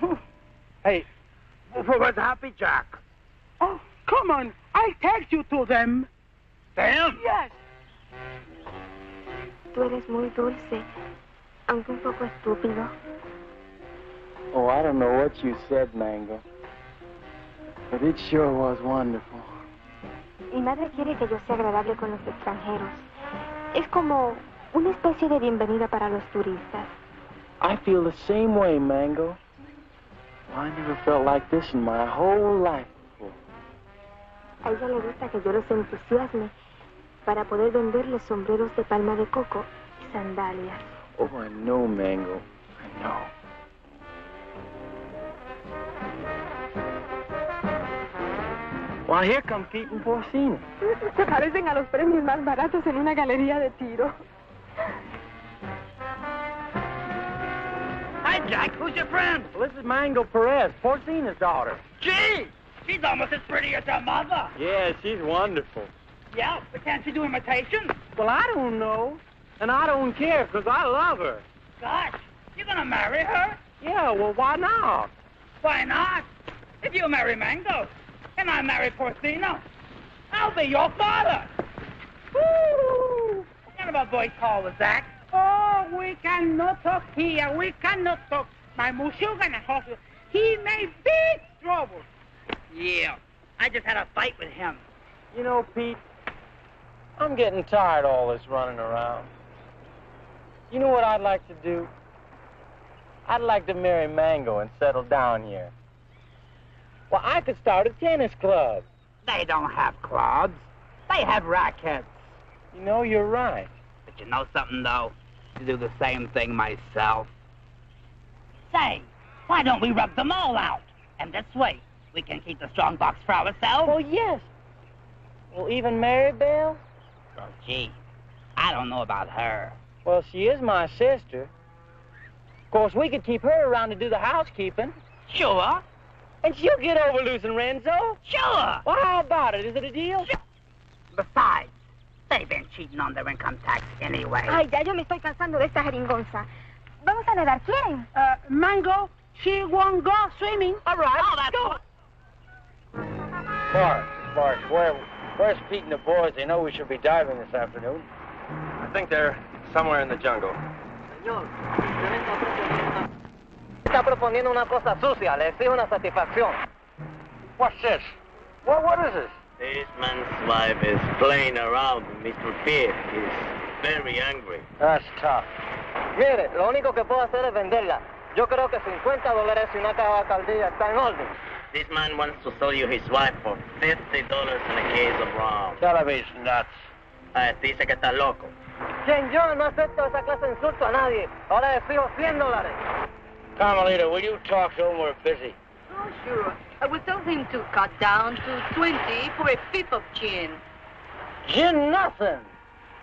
Hey, where's Happy Jack? Oh, come on. I'll take you to them. Yes. Tú eres muy dulce, aunque un poco estúpido. Oh, I don't know what you said, Mango. But it sure was wonderful. Mi madre quiere que yo sea agradable con los extranjeros. Es como una especie de bienvenida para los turistas. I feel the same way, Mango. I never felt like this in my whole life. A ella le gusta que yo los entusiasme para poder venderles sombreros de palma de coco y sandalias. Oh, I know, Mango. I know. Well, here come Pete and Porcina. Se parecen a los premios más baratos en una galería de tiro. Hi, Jack. Who's your friend? Well, this is Mango Perez, Porcina's daughter. Gee, she's almost as pretty as her mother. Yeah, she's wonderful. Yeah, but can't she do imitations? Well, I don't know. And I don't care, because I love her. Gosh, you're gonna marry her? Yeah, well, why not? Why not? If you marry Mango, and I marry Porcina, I'll be your father. Woo! What kind of a voice call was that? Oh, we cannot talk here. We cannot talk. My Mushuga in the hospital. He made big trouble. Yeah, I just had a fight with him. You know, Pete, I'm getting tired of all this running around. You know what I'd like to do? I'd like to marry Mango and settle down here. Well, I could start a tennis club. They don't have clubs. They have rackets. You know, you're right. But you know something, though? To do the same thing myself. Say, why don't we rub them all out? And this way, we can keep the strong box for ourselves. Oh, yes. Well, even Mary Bell? Well, gee, I don't know about her. Well, she is my sister. Of course, we could keep her around to do the housekeeping. Sure. And she'll get over losing Renzo. Sure. Well, how about it? Is it a deal? Sure. Besides, they've been cheating on their income tax anyway. Ay, ya yo me estoy cansando de esta jeringonza. Vamos a nadar, ¿quieren? Uh, Mango, she won't go swimming. All right. Oh, that's go. Bart, Bart, where, where's Pete and the boys? They know we should be diving this afternoon. I think they're somewhere in the jungle. Está proponiendo una cosa sucia. Le exijo una satisfacción. What's this? What, what is this? This man's wife is playing around with Mr. Pete. He's very angry. That's tough. Mire, lo único que puedo hacer es venderla. Yo creo que 50 dólares y una caja de alcaldía está en orden. This man wants to sell you his wife for $50 and a case of rum. Television nuts. Ah, dice que está loco. Quien yo no acepto esa clase de insulto a nadie. Ahora le fijo 100 dólares. Carmelita, will you talk to him? We're busy. Oh, sure. I will tell him to cut down to 20 for a fifth of gin. Gin nothing.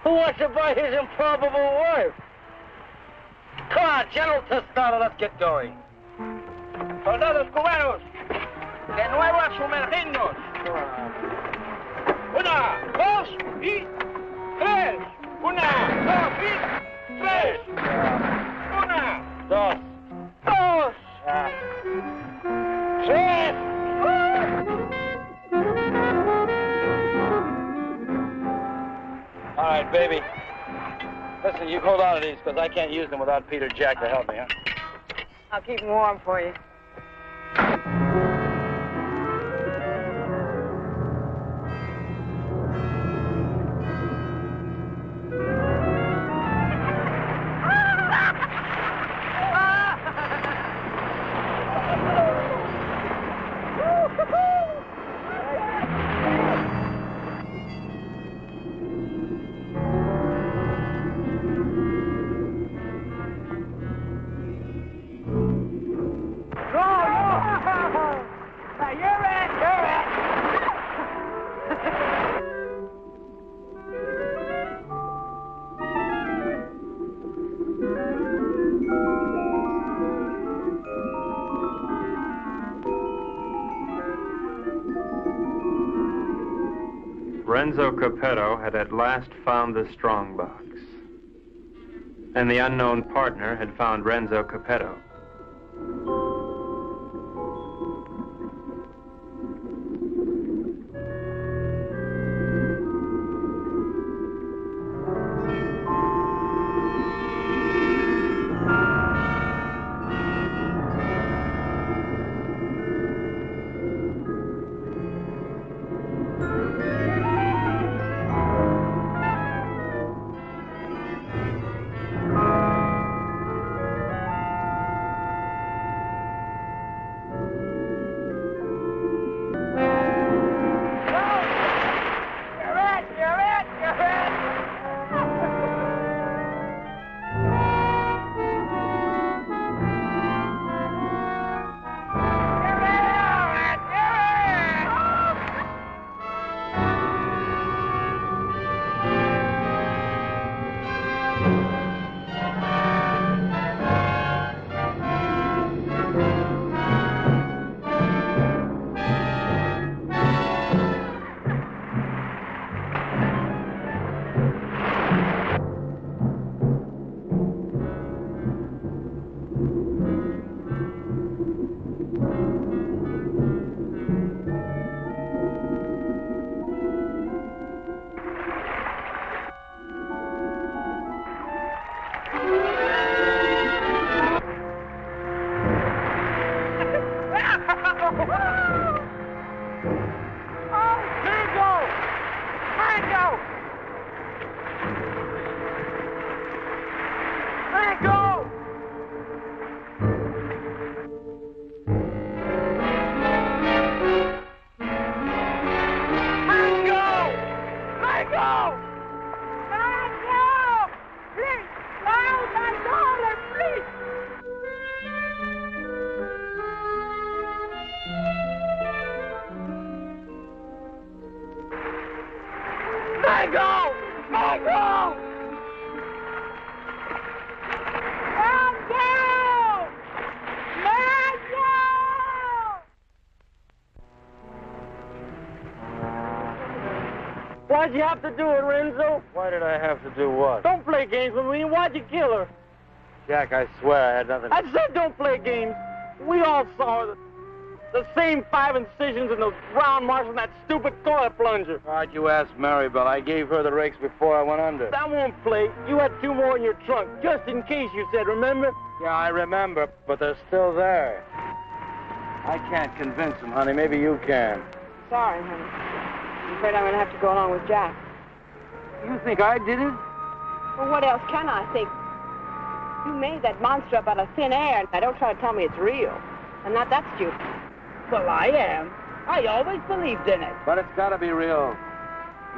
Who wants to buy his improbable wife? Come on, General Tostado, let's get going. Soldados cubanos, de nuevo a sumergirnos. Una, dos y tres. Una, dos y tres. Una, Dos. dos, tres. All right, baby. Listen, you hold on to these because I can't use them without Peter Jack to help me, huh? I'll keep them warm for you. Had at last found the strongbox. And the unknown partner had found Renzo Capetto. You have to do it, Renzo? Why did I have to do what? Don't play games with me. Why'd you kill her? Jack, I swear I had nothing. to... I said don't play games. We all saw the, the same five incisions and those round marks on that stupid toilet plunger. Why'd you ask Mary Bell? I gave her the rakes before I went under. That won't play. You had two more in your trunk, just in case you said, remember? Yeah, I remember, but they're still there. I can't convince them, honey. Maybe you can. Sorry, honey. I'm afraid I'm going to have to go along with Jack. You think I did it? Well, what else can I think? You made that monster up out of thin air. Now, don't try to tell me it's real. I'm not that stupid. Well, I am. I always believed in it. But it's got to be real.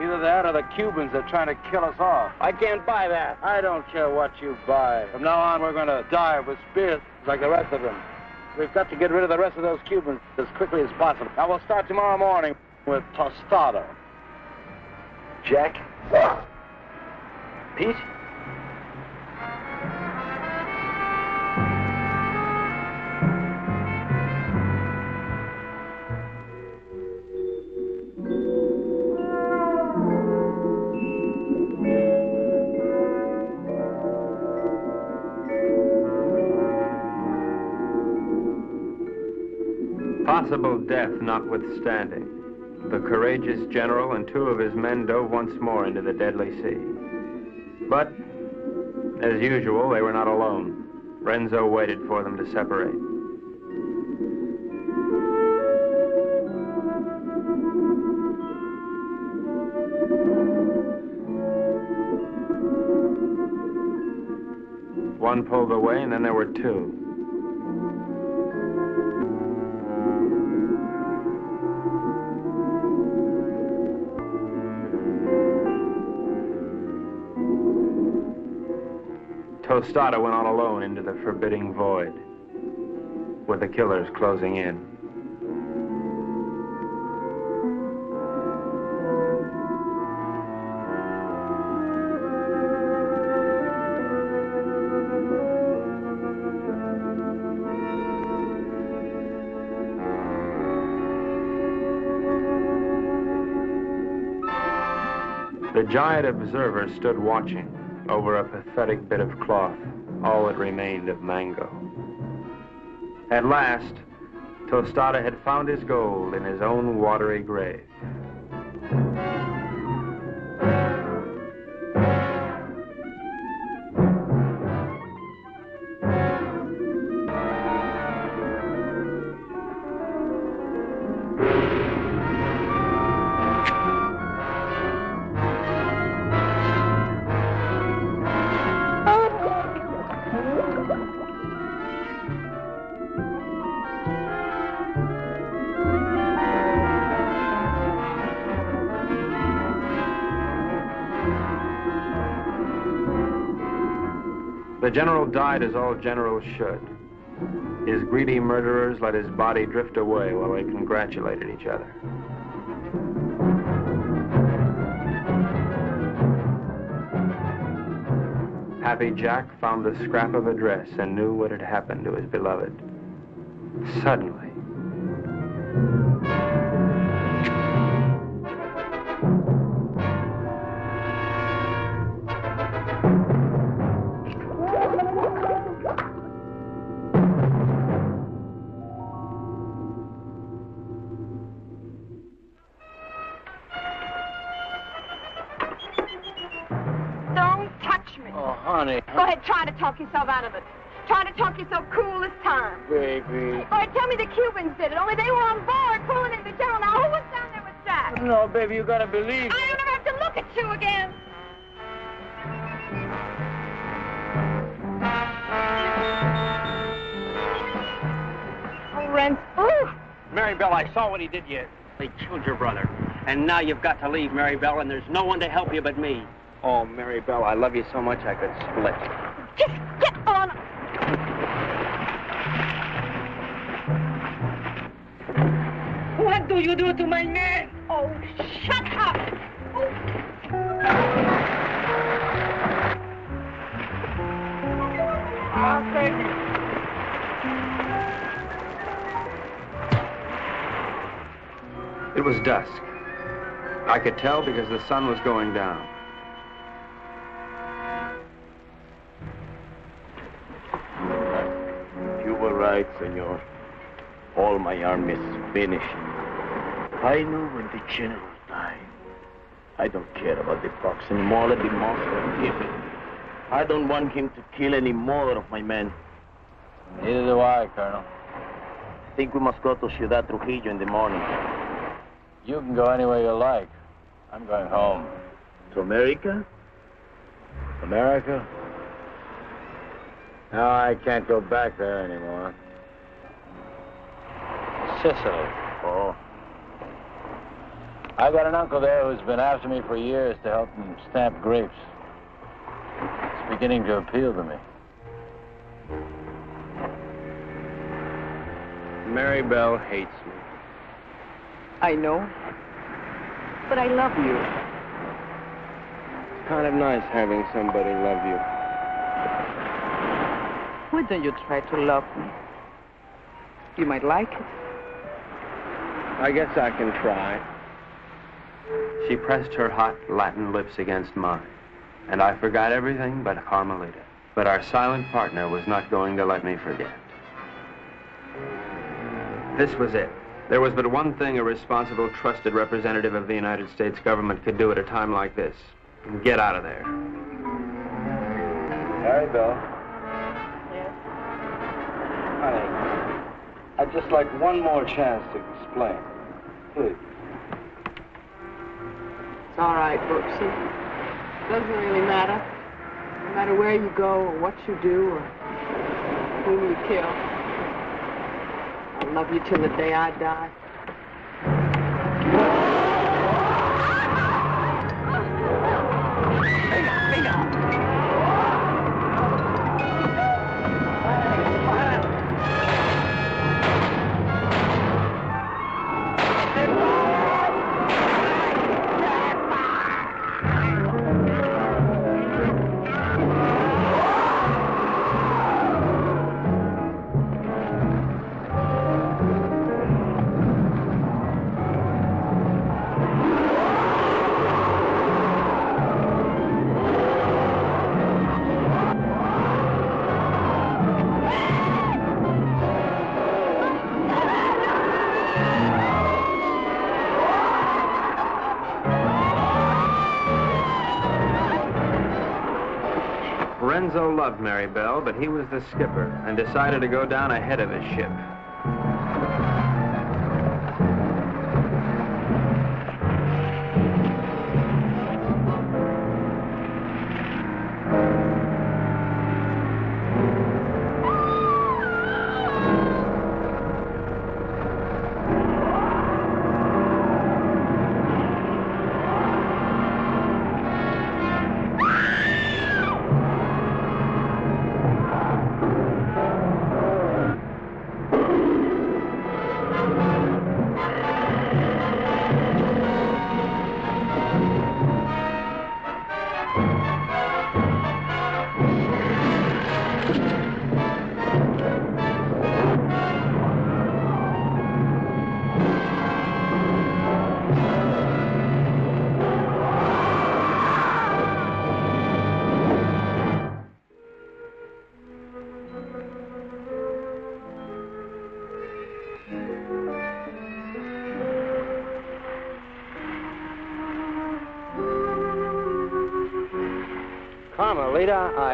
Either that or the Cubans are trying to kill us off. I can't buy that. I don't care what you buy. From now on, we're going to die with spears like the rest of them. We've got to get rid of the rest of those Cubans as quickly as possible. Now, we'll start tomorrow morning with Tostado. Jack? Pete? Possible death notwithstanding, the courageous general and two of his men dove once more into the deadly sea. But, as usual, they were not alone. Renzo waited for them to separate. One pulled away, and then there were two. Tostado went on alone into the forbidding void, with the killers closing in. The giant observer stood watching over a pathetic bit of cloth, all that remained of Mango. At last, Tostado had found his gold in his own watery grave. The general died as all generals should. His greedy murderers let his body drift away while they congratulated each other. Happy Jack found the scrap of a dress and knew what had happened to his beloved. Suddenly, honey. Go ahead, try to talk yourself out of it. Try to talk yourself cool this time. Baby. All right, tell me the Cubans did it. Only they were on board, pulling in the general. Now, who was down there with Jack? No, baby, you gotta believe. I don't ever have to look at you again. Oh, Ren. Ooh. Mary Bell, I saw what he did you. They killed your brother. And now you've got to leave, Mary Bell, and there's no one to help you but me. Oh, Mary Bell, I love you so much I could split. Just get on. What do you do to my man? Oh, shut up. Oh. I'll take it. It was dusk. I could tell because the sun was going down. Right, senor. All my army is finished. I know when the general died. I don't care about the fox anymore. Let the monster kill him. I don't want him to kill any more of my men. Neither do I, Colonel. I think we must go to Ciudad Trujillo in the morning. You can go anywhere you like. I'm going home. To America? America? No, I can't go back there anymore. Sicily. Oh. I've got an uncle there who's been after me for years to help him stamp grapes. It's beginning to appeal to me. Mary Bell hates me. I know. But I love you. It's kind of nice having somebody love you. Why don't you try to love me? You might like it. I guess I can try. She pressed her hot Latin lips against mine, and I forgot everything but Carmelita. But our silent partner was not going to let me forget. This was it. There was but one thing a responsible, trusted representative of the United States government could do at a time like this. Get out of there. Mary Bell. Honey, I'd just like one more chance to explain. Please. It's all right, Brooksy. It doesn't really matter. No matter where you go or what you do or whom you kill. I'll love you till the day I die. Loved Mary Bell, but he was the skipper and decided to go down ahead of his ship.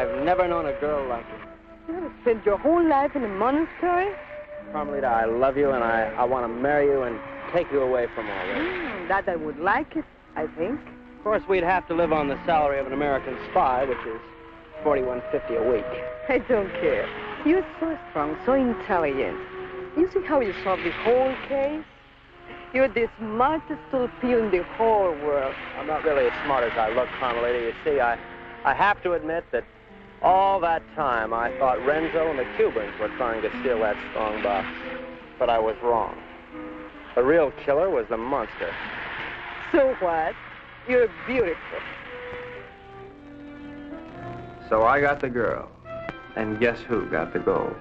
I've never known a girl like you. You have spent your whole life in a monastery? Carmelita, I love you and I, I want to marry you and take you away from all this. Hmm, that I would like it, I think. Of course, we'd have to live on the salary of an American spy, which is forty-one fifty a week. I don't care. You're so strong, so intelligent. You see how you solved the whole case? You're the smartest little torpedo in the whole world. I'm not really as smart as I look, Carmelita. You see, I, I have to admit that all that time I thought Renzo and the Cubans were trying to steal that strong box. But I was wrong. The real killer was the monster. So what? You're beautiful. So I got the girl. And guess who got the gold?